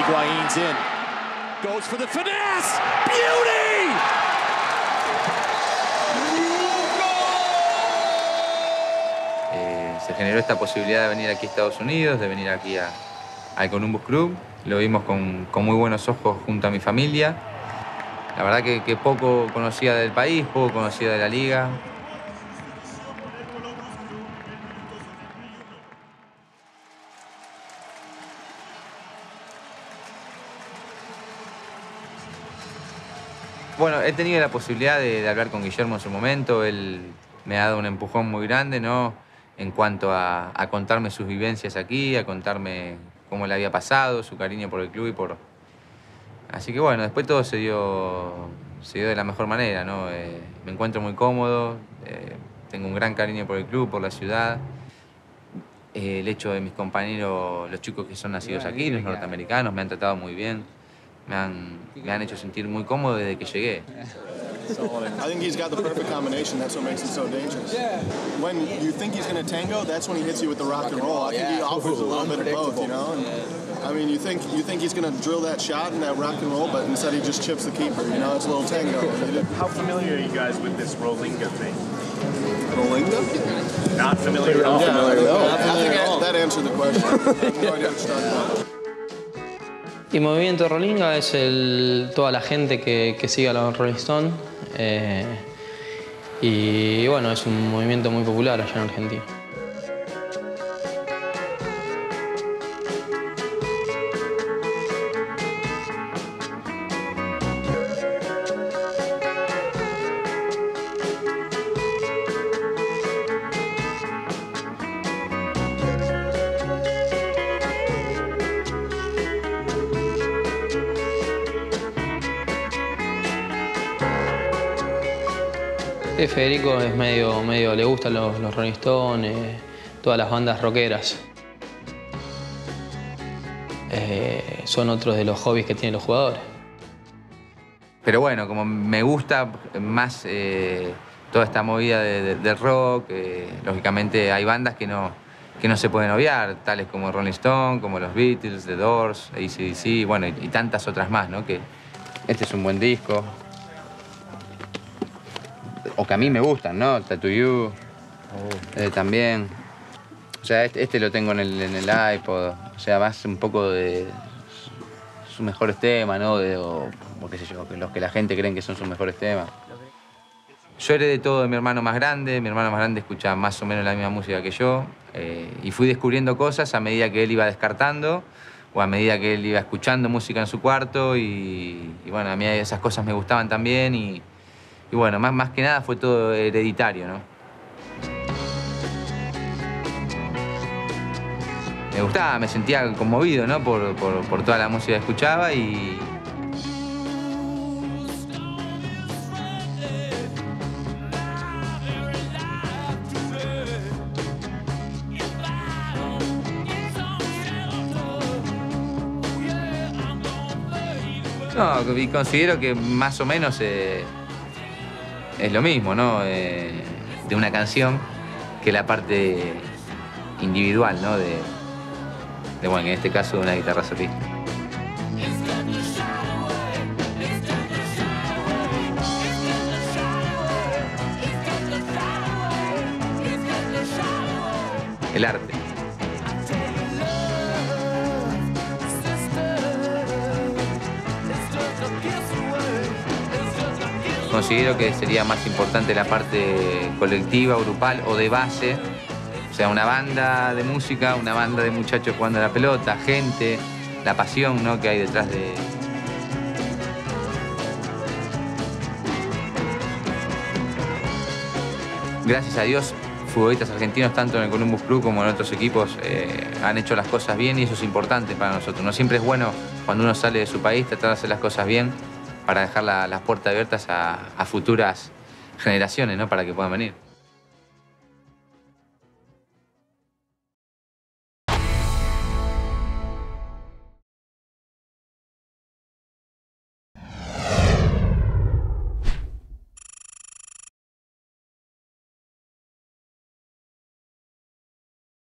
Higuain's for the finesse. Beauty! Eh, se generó esta posibilidad de venir aquí a Estados Unidos, de venir aquí a, al Columbus Club. Lo vimos con, con, muy buenos ojos junto a mi familia. La verdad que, que poco conocía del país, poco conocía de la liga. Bueno, he tenido la posibilidad de, de, hablar con Guillermo en su momento. Él me ha dado un empujón muy grande, ¿no? En cuanto a, a contarme sus vivencias aquí, a contarme cómo le había pasado, su cariño por el club y por... Así que bueno, después todo se dio, se dio de la mejor manera, ¿no? Eh, me encuentro muy cómodo, eh, tengo un gran cariño por el club, por la ciudad. Eh, el hecho de mis compañeros, los chicos que son nacidos aquí, los norteamericanos, me han tratado muy bien. Me han, me han hecho sentir muy cómodo desde que llegué. I think he's got the perfect combination. That's what makes him so dangerous. Yeah. When you think he's going to tango, that's when he hits you with the rock and roll. I think he offers a little bit of both, you know. And, I mean, you think you think he's going to drill that shot and that rock and roll, but instead he just chips the keeper. You know, it's a little tango. How familiar are you guys with this Rolinga thing? Rolinga? Not familiar at all. Yeah, no, I think that, that answered the question. Y Movimiento Rolinga es el, toda la gente que, que sigue a los Rolling Stones. Eh, y bueno, es un movimiento muy popular allá en Argentina. Federico es medio, medio le gustan los, los Rolling Stones, todas las bandas rockeras. Eh, son otros de los hobbies que tienen los jugadores. Pero bueno, como me gusta más eh, toda esta movida de, de, de rock, eh, lógicamente hay bandas que no, que no se pueden obviar, tales como Rolling Stone, como los Beatles, The Doors, ACDC, bueno, y, y tantas otras más, ¿no? Que este es un buen disco, o que a mí me gustan, ¿no? Tattoo You, eh, también. O sea, este, este, lo tengo en el, en el iPod, o sea, más un poco de sus mejores temas, ¿no? De, o, o, qué sé yo, los que la gente creen que son sus mejores temas. Yo heredé todo de mi hermano más grande, mi hermano más grande escucha más o menos la misma música que yo, eh, y fui descubriendo cosas a medida que él iba descartando o a medida que él iba escuchando música en su cuarto, y, y bueno, a mí esas cosas me gustaban también, y, y bueno, más, más que nada fue todo hereditario, ¿no? Me gustaba, me sentía conmovido, ¿no? Por, por, por toda la música que escuchaba y... No, y considero que más o menos eh, es lo mismo, ¿no? Eh, de una canción que la parte individual, ¿no? De, bueno, en este caso una guitarra solista. El arte. Considero que sería más importante la parte colectiva, grupal o de base. O sea, una banda de música, una banda de muchachos jugando a la pelota, gente, la pasión ¿no? que hay detrás de... Gracias a Dios, futbolistas argentinos, tanto en el Columbus Club como en otros equipos, eh, han hecho las cosas bien y eso es importante para nosotros. No siempre es bueno cuando uno sale de su país tratar de hacer las cosas bien para dejar la, las puertas abiertas a, a futuras generaciones, ¿no? Para que puedan venir.